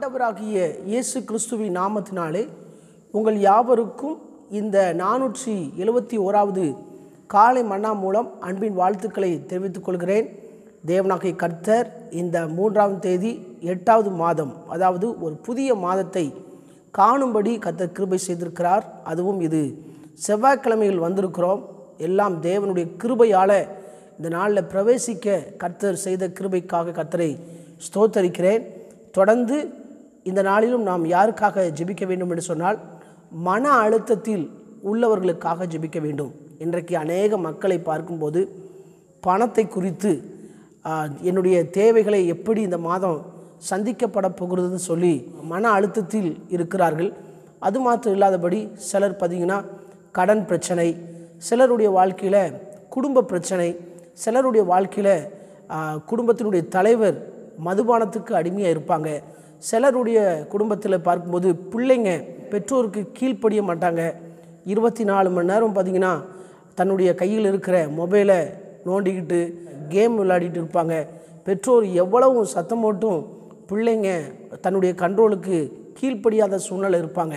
ஆண்டவராகிய இயேசு கிறிஸ்துவின் நாமத்தினாலே உங்கள் யாவருக்கும் இந்த நானூற்றி எழுபத்தி ஓராவது காலை மன்னா மூலம் அன்பின் வாழ்த்துக்களை தெரிவித்துக் கொள்கிறேன். தேவனாகிய கர்த்தர் இந்த மூன்றாம் தேதி எட்டாவது மாதம் அதாவது ஒரு புதிய மாதத்தை காணும்படி கர்த்தர் கிருபை செய்திருக்கிறார். அதுவும் இது செவ்வாய்க்கிழமையில் வந்திருக்கிறோம். எல்லாம் தேவனுடைய கிருபையால் இந்த நாளில் பிரவேசிக்க கர்த்தர் செய்த கிருபைக்காக கர்த்தரை ஸ்தோத்தரிக்கிறேன். தொடர்ந்து இந்த நாளிலும் நாம் யாருக்காக ஜெபிக்க வேண்டும் என்று சொன்னால் மன அழுத்தத்தில் உள்ளவர்களுக்காக ஜெபிக்க வேண்டும். இன்றைக்கு அநேக மக்களை பார்க்கும்போது பணத்தை குறித்து என்னுடைய தேவைகளை எப்படி இந்த மாதம் சந்திக்கப்பட போகிறதுன்னு சொல்லி மன அழுத்தத்தில் இருக்கிறார்கள். அது மாத்திரம் இல்லாதபடி சிலர் பார்த்தீங்கன்னா கடன் பிரச்சனை சிலருடைய வாழ்க்கையில் குடும்ப பிரச்சனை சிலருடைய வாழ்க்கையில் குடும்பத்தினுடைய தலைவர் மதுபானத்துக்கு அடிமையாக இருப்பாங்க. சிலருடைய குடும்பத்தில் பார்க்கும்போது பிள்ளைங்க பெற்றோருக்கு கீழ்ப்படிய மாட்டாங்க. இருபத்தி நாலு மணி நேரம் பார்த்தீங்கன்னா தன்னுடைய கையில் இருக்கிற மொபைலை நோண்டிக்கிட்டு கேம் விளையாடிட்டு இருப்பாங்க. பெற்றோர் எவ்வளவு சத்தம் போட்டும் பிள்ளைங்க தன்னுடைய கண்ட்ரோலுக்கு கீழ்ப்படியாத சூழ்நிலை இருப்பாங்க.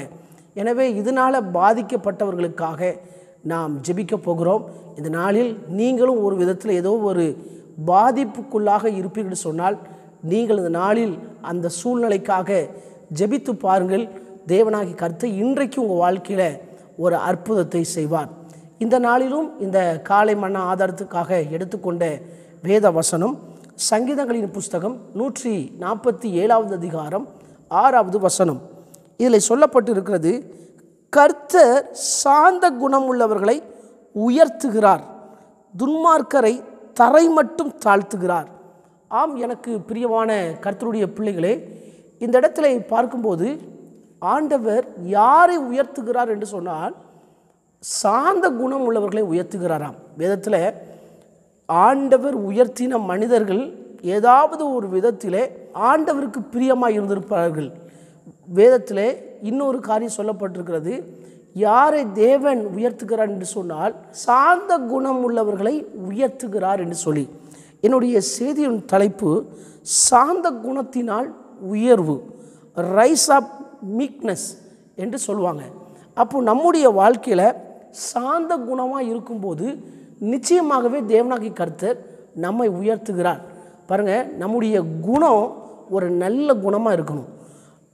எனவே இதனால் பாதிக்கப்பட்டவர்களுக்காக நாம் ஜெபிக்க போகிறோம். இந்த நாளில் நீங்களும் ஒரு விதத்தில் ஏதோ ஒரு பாதிப்புக்குள்ளாக இருப்பீர்கள் சொன்னால் நீங்கள் இந்த நாளில் அந்த சூழ்நிலைக்காக ஜெபித்து பாருங்கள். தேவனாகி கருத்தை இன்றைக்கு உங்கள் வாழ்க்கையில் ஒரு அற்புதத்தை செய்வார். இந்த நாளிலும் இந்த காலை மன்ன ஆதாரத்துக்காக எடுத்துக்கொண்ட வேத வசனம் சங்கீதங்களின் புஸ்தகம் நூற்றி நாற்பத்தி ஏழாவது அதிகாரம் ஆறாவது வசனம். இதில் சொல்லப்பட்டு இருக்கிறது கர்த்தர் சாந்த குணம் உள்ளவர்களை உயர்த்துகிறார். துன்மார்க்கரை தரை மட்டும் தாழ்த்துகிறார். ஆம் எனக்கு பிரியமான கர்த்தருடைய பிள்ளைகளே இந்த இடத்துல பார்க்கும்போது ஆண்டவர் யாரை உயர்த்துகிறார் என்று சொன்னால் சார்ந்த குணம் உள்ளவர்களை உயர்த்துகிறாராம். வேதத்தில் ஆண்டவர் உயர்த்தின மனிதர்கள் ஏதாவது ஒரு விதத்திலே ஆண்டவருக்கு பிரியமாக இருந்திருப்பார்கள். வேதத்தில் இன்னொரு காரியம் சொல்லப்பட்டிருக்கிறது. யாரை தேவன் உயர்த்துகிறார் என்று சொன்னால் சார்ந்த குணம் உள்ளவர்களை உயர்த்துகிறார் என்று சொல்லி. என்னுடைய செய்தியின் தலைப்பு சாந்த குணத்தினால் உயர்வு ரைஸ் ஆப் மீக்னஸ் என்று சொல்லுவாங்க. அப்போ நம்முடைய வாழ்க்கையில் சாந்த குணமாக இருக்கும்போது நிச்சயமாகவே தேவனாகி கர்த்தர் நம்மை உயர்த்துகிறார். பாருங்கள் நம்முடைய குணம் ஒரு நல்ல குணமாக இருக்கணும்.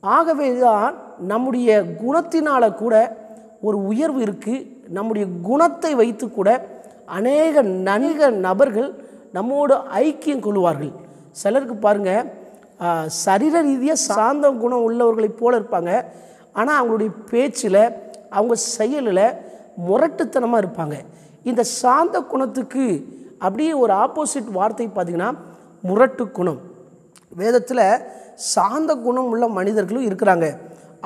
ஆகவே தான் நம்முடைய குணத்தினால் கூட ஒரு உயர்வு இருக்குது நம்முடைய குணத்தை வைத்து கூட அநேக நன்க நபர்கள் நம்மோடு ஐக்கியம் கொள்வார்கள். சிலருக்கு பாருங்கள் சரீர ரீதியாக சாந்த குணம் உள்ளவர்களைப் போல இருப்பாங்க. ஆனால் அவங்களுடைய பேச்சில் அவங்க செயலில் முரட்டுத்தனமாக இருப்பாங்க. இந்த சாந்த குணத்துக்கு அப்படியே ஒரு ஆப்போசிட் வார்த்தை பார்த்திங்கன்னா முரட்டு குணம். வேதத்தில் சாந்த குணம் உள்ள மனிதர்களும் இருக்கிறாங்க.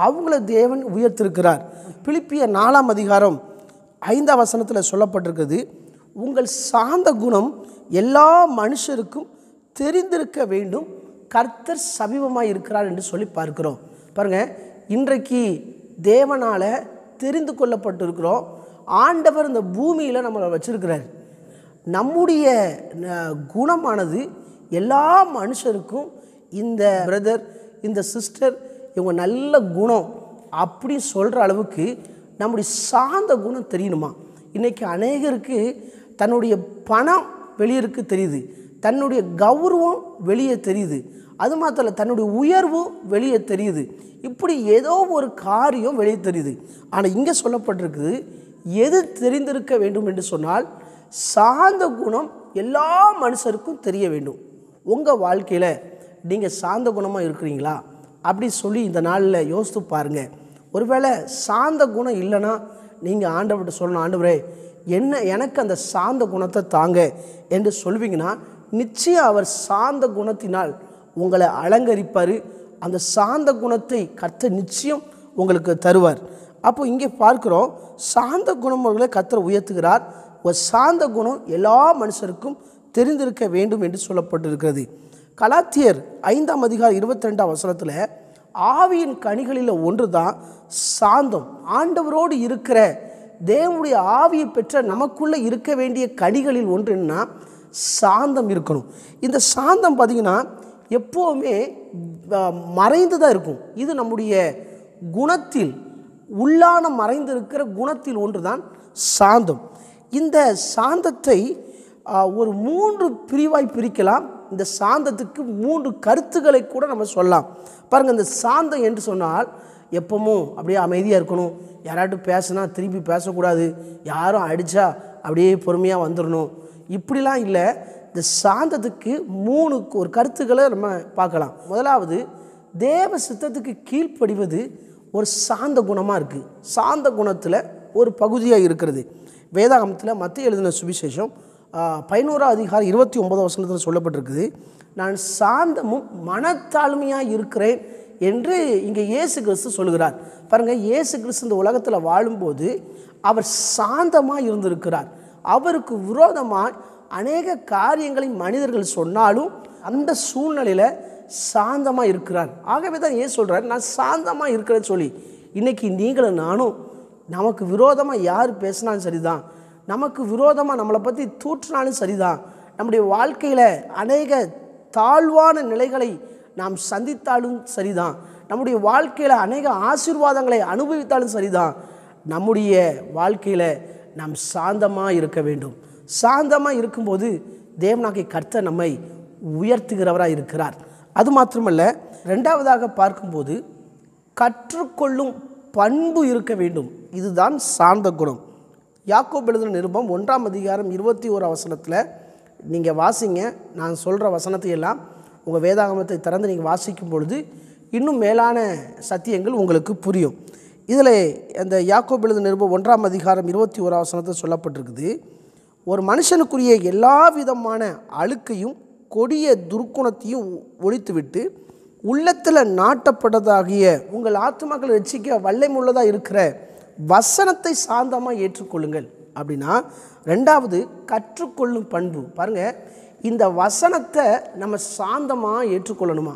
அவங்கள தேவன் உயர்த்திருக்கிறார். பிலிப்பிய நாலாம் அதிகாரம் ஐந்தாம் வசனத்தில் சொல்லப்பட்டிருக்குது. உங்கள் சாந்த குணம் எல்லா மனுஷருக்கும் தெரிந்திருக்க வேண்டும். கர்த்தர் சமீபமாக இருக்கிறார் என்று சொல்லி பார்க்கிறோம். பாருங்கள் இன்றைக்கு தேவனால் தெரிந்து கொள்ளப்பட்டிருக்கிறோம். ஆண்டவர் இந்த பூமியில் நம்மளை வச்சுருக்கிறார். நம்முடைய குணமானது எல்லா மனுஷருக்கும் இந்த பிரதர் இந்த சிஸ்டர் இவங்க நல்ல குணம் அப்படி சொல்கிற அளவுக்கு நம்முடைய சார்ந்த குணம் தெரியணுமா? இன்றைக்கி அநேகருக்கு தன்னுடைய பணம் வெளியிருக்கு தெரியுது. தன்னுடைய கௌரவம் வெளியே தெரியுது. அது மாத்திரம் இல்லை தன்னுடைய உயர்வும் வெளியே தெரியுது. இப்படி ஏதோ ஒரு காரியம் வெளியே தெரியுது. ஆனால் இங்கே சொல்லப்பட்டிருக்குது எது தெரிந்திருக்க வேண்டும் என்று சொன்னால் சாந்த குணம் எல்லா மனுஷருக்கும் தெரிய வேண்டும். உங்கள் வாழ்க்கையில் நீங்கள் சாந்த குணமாக இருக்கிறீங்களா? அப்படி சொல்லி இந்த நாளில் யோசித்து பாருங்கள் ஒருவேளை சாந்த குணம் இல்லைன்னா நீங்கள் ஆண்டவர்கிட்ட சொல்லணும் ஆண்டவரே என்ன எனக்கு அந்த சாந்த குணத்தை தாங்க என்று சொல்வீங்கன்னா நிச்சயம் அவர் சாந்த குணத்தினால் உங்களை அலங்கரிப்பார். அந்த சாந்த குணத்தை கத்த நிச்சயம் உங்களுக்கு தருவார். அப்போ இங்கே பார்க்குறோம் சாந்த குணங்களை கர்த்தர் உயர்த்துகிறார். ஒரு சாந்த குணம் எல்லா மனுஷருக்கும் தெரிந்திருக்க வேண்டும் என்று சொல்லப்பட்டிருக்கிறது. கலாத்தியர் ஐந்தாம் அதிகாரம் இருபத்தி ரெண்டாம் வசனத்தில் ஆவியின் கனிகளில் ஒன்று தான் சாந்தம். ஆண்டவரோடு இருக்கிற தேவனுடைய ஆவியை பெற்ற நமக்குள்ளே இருக்க வேண்டிய கனிகளில் ஒன்று என்னன்னா சாந்தம் இருக்கணும். இந்த சாந்தம் பார்த்திங்கன்னா எப்போவுமே மறைந்து தான் இருக்கும். இது நம்முடைய குணத்தில் உள்ளான மறைந்து இருக்கிற குணத்தில் ஒன்று தான் சாந்தம். இந்த சாந்தத்தை ஒரு மூன்று பிரிவாய் பிரிக்கலாம். இந்த சாந்தத்துக்கு மூன்று கருத்துக்களை கூட நம்ம சொல்லலாம். பாருங்கள் இந்த சாந்தம் என்று சொன்னால் எப்பவும் அப்படியே அமைதியாக இருக்கணும். யாராட்டும் பேசுனா திருப்பி பேசக்கூடாது. யாரும் அடித்தா அப்படியே பொறுமையாக வந்துடணும் இப்படிலாம் இல்லை. இந்த சாந்தத்துக்கு மூணு ஒரு கருத்துக்களை நம்ம பார்க்கலாம். முதலாவது தேவ சித்தத்துக்கு கீழ்ப்படிவது ஒரு சாந்த குணமாக இருக்குது சாந்த குணத்தில் ஒரு பகுதியாக இருக்கிறது. வேதாகமத்தில் மத்திய எழுதின சுவிசேஷம் பதினோரா அதிகாரம் இருபத்தி ஒன்பதாம் வசனத்தில் சொல்லப்பட்டிருக்குது. நான் சாந்தமும் மனத்தாழ்மையாக இருக்கிறேன் என்று இங்கே இயேசு கிறிஸ்து சொல்கிறார் பாருங்கள் இயேசு கிறிஸ்து இந்த உலகத்தில் வாழும்போது அவர் சாந்தமாக இருந்திருக்கிறார். அவருக்கு விரோதமாக அநேக காரியங்களை மனிதர்கள் சொன்னாலும் அந்த சூழ்நிலையில் சாந்தமாக இருக்கிறார். ஆகவே தான் ஏன் சொல்கிறார் நான் சாந்தமாக இருக்கிறேன்னு சொல்லி. இன்றைக்கி நீங்களும் நானும் நமக்கு விரோதமாக யார் பேசினாலும் சரிதான். நமக்கு விரோதமாக நம்மளை பற்றி தூற்றினாலும் சரிதான். நம்முடைய வாழ்க்கையில் அநேக தாழ்வான நிலைகளை நாம் சந்தித்தாலும் சரிதான். நம்முடைய வாழ்க்கையில் அநேக ஆசீர்வாதங்களை அனுபவித்தாலும் சரிதான். நம்முடைய வாழ்க்கையில் நாம் சாந்தமாக இருக்க வேண்டும். சாந்தமாக இருக்கும்போது தேவனாகிய கர்த்தர் நம்மை உயர்த்துகிறவராக இருக்கிறார். அது மாத்திரமல்ல ரெண்டாவதாக பார்க்கும்போது கற்றுக்கொள்ளும் பண்பு இருக்க வேண்டும். இதுதான் சார்ந்த குணம். யாக்கோப் எழுதின நிருபம் ஒன்றாம் அதிகாரம் இருபத்தி ஒரு வசனத்தில் நீங்கள் வாசிங்க. நான் சொல்கிற வசனத்தை எல்லாம் உங்கள் வேதாகமத்தை திறந்து நீங்கள் வாசிக்கும் பொழுது இன்னும் மேலான சத்தியங்கள் உங்களுக்கு புரியும். இதில் அந்த யாக்கோப் எழுதின நிருபம் ஒன்றாம் அதிகாரம் இருபத்தி ஒரு வசனத்தில் சொல்லப்பட்டிருக்குது. ஒரு மனுஷனுக்குரிய எல்லா விதமான அழுக்கையும் கொடிய துர்க்குணத்தையும் ஒழித்துவிட்டு உள்ளத்தில் நாட்டப்பட்டதாகிய உங்கள் ஆத்மாக்களை ரட்சிக்க வல்லமுள்ளதாக இருக்கிற வசனத்தை சாந்தமாக ஏற்றுக்கொள்ளுங்கள். அப்படின்னா ரெண்டாவது கற்றுக்கொள்ளும் பண்பு. பாருங்கள் இந்த வசனத்தை நம்ம சாந்தமாக ஏற்றுக்கொள்ளணுமா?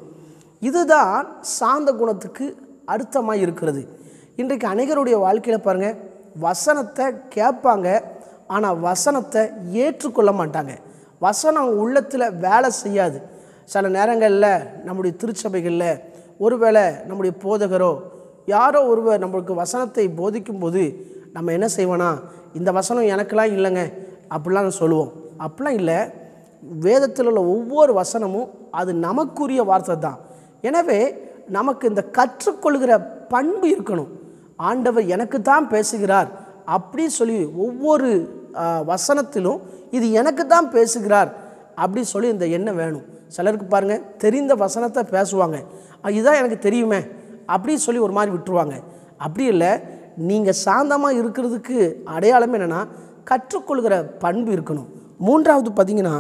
இதுதான் சாந்த குணத்துக்கு அர்த்தமாக இருக்கிறது. இன்றைக்கு அநேகருடைய வாழ்க்கையில் பாருங்கள் வசனத்தை கேட்பாங்க ஆனால் வசனத்தை ஏற்றுக்கொள்ள மாட்டாங்க. வசனம் அவங்க உள்ளத்தில் வேலை செய்யாது. சில நேரங்களில் நம்முடைய திருச்சபைகளில் ஒருவேளை நம்முடைய போதகரோ யாரோ ஒருவர் நம்மளுக்கு வசனத்தை போதிக்கும்போது நம்ம என்ன செய்வோன்னா இந்த வசனம் எனக்கெல்லாம் இல்லைங்க அப்படிலாம் சொல்லுவோம். அப்படிலாம் இல்லை. வேதத்தில் உள்ள ஒவ்வொரு வசனமும் அது நமக்குரிய வார்த்தை தான். எனவே நமக்கு இந்த கற்றுக்கொள்கிற பண்பு இருக்கணும். ஆண்டவர் எனக்கு தான் பேசுகிறார் அப்படின்னு சொல்லி ஒவ்வொரு வசனத்திலும் இது எனக்கு தான் பேசுகிறார் அப்படி சொல்லி இந்த எண்ணம் வேணும். சிலருக்கு பாருங்கள் தெரிந்த வசனத்தை பேசுவாங்க. இதுதான் எனக்கு தெரியுமே. அப்படின்னு சொல்லி ஒரு மாதிரி விட்டுருவாங்க. அப்படி இல்லை நீங்கள் சாந்தமாக இருக்கிறதுக்கு அடையாளம் என்னென்னா கற்றுக்கொள்கிற பண்பு இருக்கணும். மூன்றாவது பார்த்திங்கன்னா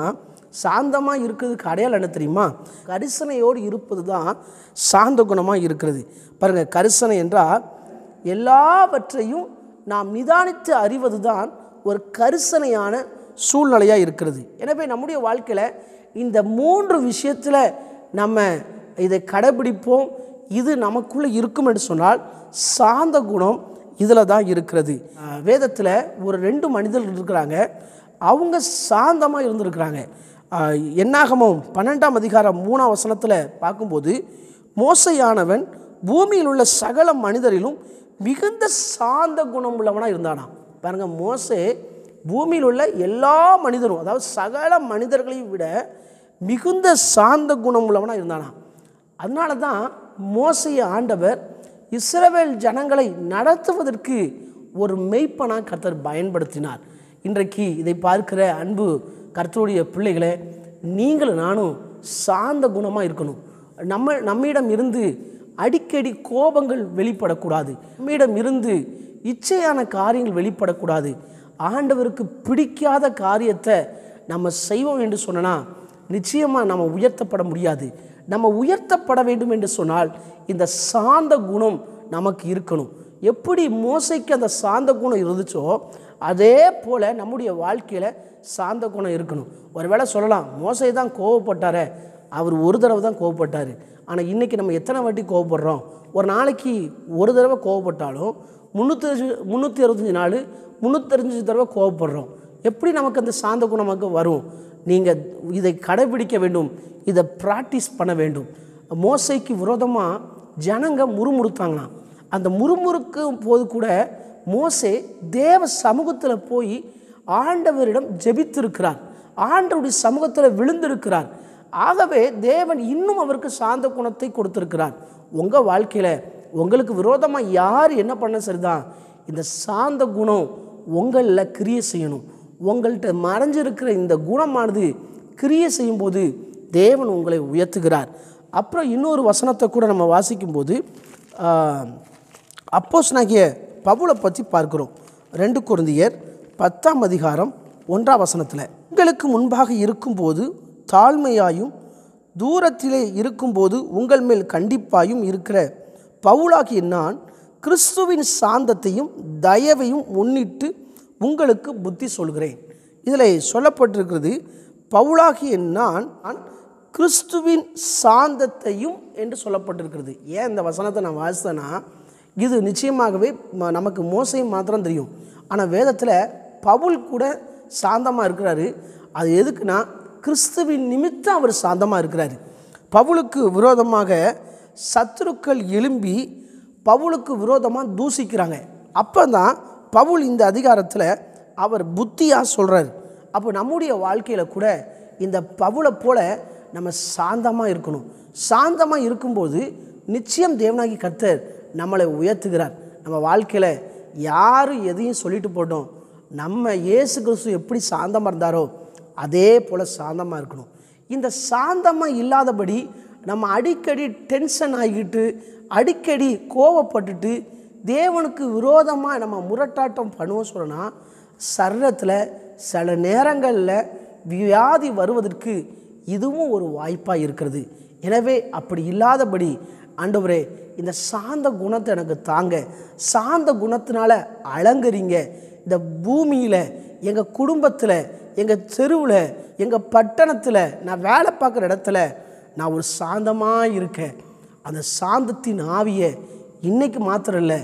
சாந்தமாக இருக்கிறதுக்கு அடையாளம் என்ன தெரியுமா? கரிசனையோடு இருப்பது தான் சாந்த குணமாக இருக்கிறது. பாருங்கள் கரிசனை என்றால் எல்லாவற்றையும் நாம் நிதானித்து அறிவது தான் ஒரு கரிசனையான சூழ்நிலையாக இருக்கிறது. எனவே நம்முடைய வாழ்க்கையில் இந்த மூன்று விஷயத்தில் நம்ம இதை கடைபிடிப்போம் இது நமக்குள்ளே இருக்கும் என்று சொன்னால் சாந்த குணம் இதில் தான் இருக்கிறது. வேதத்தில் ஒரு ரெண்டு மனிதர்கள் இருக்கிறாங்க. அவங்க சாந்தமாக இருந்திருக்கிறாங்க. என்னாகமோ பன்னெண்டாம் அதிகாரம் மூணாம் வசனத்தில் பார்க்கும்போது மோசையானவன் பூமியில் உள்ள சகல மனிதரிலும் மிகுந்த சாந்த குணம் உள்ளவனாக இருந்தானா பாருங்கள் மோசே பூமியில் உள்ள எல்லா மனிதரும் அதாவது சகல மனிதர்களையும் விட மிகுந்த சாந்த குணம் உள்ளவனாக இருந்தானா அதனால தான் மோசைய ஆண்டவர் இஸ்ரவேல் ஜனங்களை நடத்துவதற்கு ஒரு மெய்ப்பனாக கர்த்தர் பயன்படுத்தினார். இன்றைக்கு இதை பார்க்கிற அன்பு கர்த்தருடைய பிள்ளைகளே நீங்களும் நானும் சாந்த குணமாக இருக்கணும். நம்ம நம்மிடம் இருந்து அடிக்கடி கோபங்கள் வெளிப்படக்கூடாது. நம்மிடம் இருந்து இச்சையான காரியங்கள் வெளிப்படக்கூடாது. ஆண்டவருக்கு பிடிக்காத காரியத்தை நம்ம செய்வோம் என்று சொன்னனா நிச்சயமாக நம்ம உயர்த்தப்பட முடியாது. நம்ம உயர்த்தப்பட வேண்டும் என்று சொன்னால் இந்த சாந்த குணம் நமக்கு இருக்கணும். எப்படி மோசைக்கு அந்த சாந்த குணம் இருந்துச்சோ அதே போல் நம்முடைய வாழ்க்கையில் சாந்த குணம் இருக்கணும். ஒருவேளை சொல்லலாம் மோசை தான் கோவப்பட்டாரே அவர் ஒரு தடவை தான் கோவப்பட்டார். ஆனால் இன்றைக்கி நம்ம எத்தனை வாட்டி கோவப்படுறோம்? ஒரு நாளைக்கு ஒரு தடவை கோவப்பட்டாலும் முந்நூற்றி முந்நூற்றி அறுபத்தஞ்சி நாள் முந்நூற்றஞ்சு தடவை கோவப்படுறோம். எப்படி நமக்கு அந்த சாந்த குணம் நமக்கு வரும்? நீங்கள் இதை கடைபிடிக்க வேண்டும் இதை ப்ராக்டிஸ் பண்ண வேண்டும். மோசைக்கு விரோதமாக ஜனங்க முறுமுறுத்தாங்களாம். அந்த முறுமுறுக்கும் போது கூட மோசே தேவ சமூகத்தில் போய் ஆண்டவரிடம் ஜெபித்திருக்கிறார். ஆண்டவருடைய சமூகத்தில் விழுந்திருக்கிறார். ஆகவே தேவன் இன்னும் அவருக்கு சாந்த குணத்தை கொடுத்திருக்கிறார். உங்கள் வாழ்க்கையில் உங்களுக்கு விரோதமாக யார் என்ன பண்ண சரிதான்? இந்த சாந்த குணம் உங்களில் கிரியை செய்யணும். உங்கள்கிட்ட மறைஞ்சிருக்கிற இந்த குணமானது கிரியை செய்யும்போது தேவன் உங்களை உயர்த்துகிறார். அப்புறம் இன்னொரு வசனத்தை கூட நம்ம வாசிக்கும்போது அப்போஸ் நாகிய பவுலை பற்றி பார்க்குறோம். ரெண்டு குருந்தியர் பத்தாம் அதிகாரம் ஒன்றாம் வசனத்தில் உங்களுக்கு முன்பாக இருக்கும்போது தாழ்மையாயும் தூரத்திலே இருக்கும்போது உங்கள் மேல் கண்டிப்பாயும் இருக்கிற பவுலாகிய நான் கிறிஸ்துவின் சாந்தத்தையும் தயவையும் முன்னிட்டு உங்களுக்கு புத்தி சொல்கிறேன். இதில் சொல்லப்பட்டிருக்கிறது பவுலாகிய நான் கிறிஸ்துவின் சாந்தத்தையும் என்று சொல்லப்பட்டிருக்கிறது. ஏன் இந்த வசனத்தை நான் வாசித்தேன்னா இது நிச்சயமாகவே ம- நமக்கு மோசையும் மாத்திரம் தெரியும். ஆனால் வேதத்தில் பவுல் கூட சாந்தமாக இருக்கிறாரு. அது எதுக்குன்னா கிறிஸ்துவின் நிமித்தம் அவர் சாந்தமாக இருக்கிறாரு. பவுலுக்கு விரோதமாக சத்துருக்கள் எழும்பி பவுலுக்கு விரோதமாக தூசிக்கிறாங்க. அப்போ தான் பவுல் இந்த அதிகாரத்தில் அவர் புத்தியாக சொல்கிறார் அப்போ நம்முடைய வாழ்க்கையில் கூட இந்த பவுலை போல் நம்ம சாந்தமாக இருக்கணும். சாந்தமாக இருக்கும்போது நிச்சயம் தேவனாகி கர்த்தர் நம்மளை உயர்த்துகிறார். நம்ம வாழ்க்கையில் யாரும் எதையும் சொல்லிட்டு போட்டோம் நம்ம இயேசு கிறிஸ்து எப்படி சாந்தமாக இருந்தாரோ அதே போல் சாந்தமாக இருக்கணும். இந்த சாந்தமாக இல்லாதபடி நம்ம அடிக்கடி டென்ஷன் ஆகிட்டு அடிக்கடி கோவப்பட்டுட்டு தேவனுக்கு விரோதமாக நம்ம முரட்டாட்டம் பண்ணுவோம் சொன்னால் சரீரத்தில் சில நேரங்களில் வியாதி வருவதற்கு இதுவும் ஒரு வாய்ப்பாக இருக்கிறது. எனவே அப்படி இல்லாதபடி ஆண்டவரே இந்த சாந்த குணத்தை எனக்கு தாங்க. சாந்த குணத்தினால அலங்கரிங்க. இந்த பூமியில் எங்கள் குடும்பத்தில் எங்கள் தெருவில் எங்கள் பட்டணத்தில் நான் வேலை பார்க்குற இடத்துல நான் ஒரு சாந்தமாக இருக்கேன். அந்த சாந்தத்தின் ஆவியை இன்னைக்கு மாத்திரம் இல்லை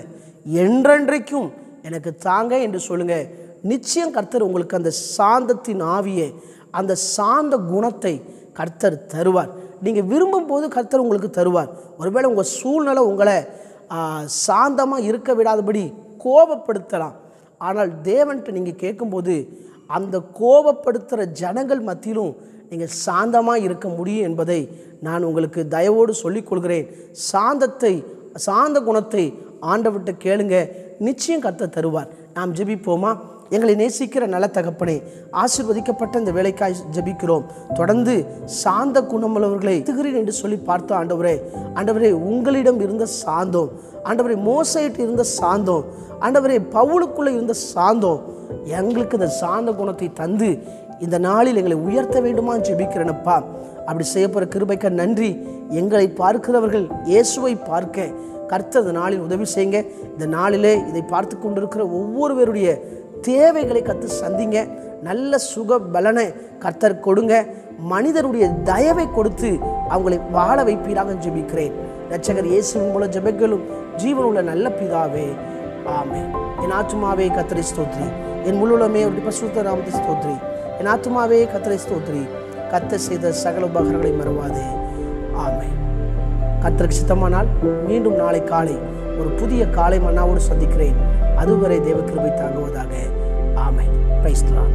என்றென்றைக்கும் எனக்கு தாங்க என்று சொல்லுங்கள் நிச்சயம் கர்த்தர் உங்களுக்கு அந்த சாந்தத்தின் ஆவியை அந்த சாந்த குணத்தை கர்த்தர் தருவார். நீங்கள் விரும்பும் போது கர்த்தர் உங்களுக்கு தருவார். ஒருவேளை உங்கள் சூழ்நிலை உங்களை சாந்தமாக இருக்க விடாதபடி கோபப்படுத்தலாம். ஆனால் தேவன்ட்டு நீங்கள் கேட்கும்போது அந்த கோபப்படுத்துகிற ஜனங்கள் மத்தியிலும் நீங்கள் சாந்தமாக இருக்க முடியும் என்பதை நான் உங்களுக்கு தயவோடு சொல்லிக் கொள்கிறேன். சாந்தத்தை சாந்த குணத்தை ஆண்டவர்கிட்ட கேளுங்க. நிச்சயம் கத்த தருவார். நாம் ஜெபிப்போமா? எங்களை நேசிக்கிற நல்ல தகப்பனே ஆசிர்வதிக்கப்பட்ட இந்த வேலைக்காய் ஜெபிக்கிறோம். தொடர்ந்து சாந்த குணமுள்ளவர்களை திகிறேன் என்று சொல்லி பார்த்தோம் ஆண்டவரே ஆண்டவரே உங்களிடம் இருந்த சாந்தம் ஆண்டவரே மோசையிட்டு இருந்த சாந்தம் ஆண்டவரே பவுலுக்குள்ளே இருந்த சாந்தம் எங்களுக்கு இந்த சாந்த குணத்தை தந்து இந்த நாளில் எங்களை உயர்த்த வேண்டுமா ஜெபிக்கிறேனப்பா. அப்படி செய்யப்படுற கிருபைக்க நன்றி. எங்களை பார்க்கிறவர்கள் இயேசுவை பார்க்க கர்த்தர் நாளில் உதவி செய்யுங்க. இந்த நாளிலே இதை பார்த்து கொண்டிருக்கிற ஒவ்வொருவருடைய தேவைகளை கற்று சந்திங்க. நல்ல சுக பலனை கர்த்தர் கொடுங்க. மனிதருடைய தயவை கொடுத்து அவங்களை வாழ வைப்பீராக ஜெபிக்கிறேன். ரட்சகர் இயேசுவின் மூலம் ஜெபிக்கலும் ஜீவனுள்ள நல்ல பிதாவே. ஆமே என் ஆத்துமாவே கத்திரை ஸ்தோத்ரி என் முழுலமே அவருடைய பசுத்த ராமத்தை ஸ்தோத்ரி என் ஆத்துமாவே கத்திரை ஸ்தோத்ரி கத்த செய்த சகல உபகரங்களை மறவாதே. ஆமை கத்தருக்கு சித்தமானால் மீண்டும் நாளை காலை ஒரு புதிய காலை மன்னாவோடு சந்திக்கிறேன். அதுவரை தேவ கிருபை தாங்குவதாக. ஆமை பிரைஸ்தலான்